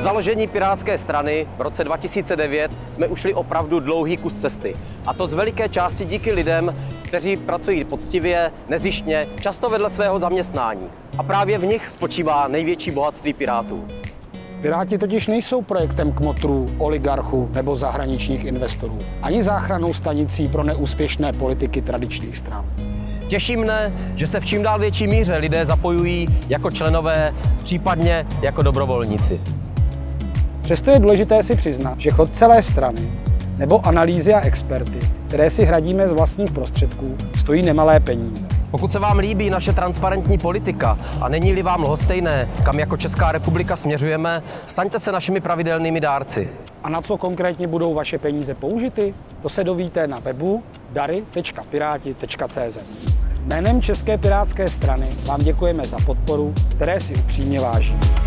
založení Pirátské strany v roce 2009 jsme ušli opravdu dlouhý kus cesty. A to z veliké části díky lidem, kteří pracují poctivě, nezištně, často vedle svého zaměstnání. A právě v nich spočívá největší bohatství Pirátů. Piráti totiž nejsou projektem kmotrů, oligarchů nebo zahraničních investorů, ani záchranou stanicí pro neúspěšné politiky tradičních stran. Těší mne, že se v čím dál větší míře lidé zapojují jako členové, případně jako dobrovolníci. Přesto je důležité si přiznat, že chod celé strany nebo analýzy a experty, které si hradíme z vlastních prostředků, stojí nemalé peníze. Pokud se vám líbí naše transparentní politika a není-li vám lhostejné, kam jako Česká republika směřujeme, staňte se našimi pravidelnými dárci. A na co konkrétně budou vaše peníze použity? To se dovíte na webu dary.piráti.cz. Jménem České pirátské strany vám děkujeme za podporu, které si upřímně vážíme.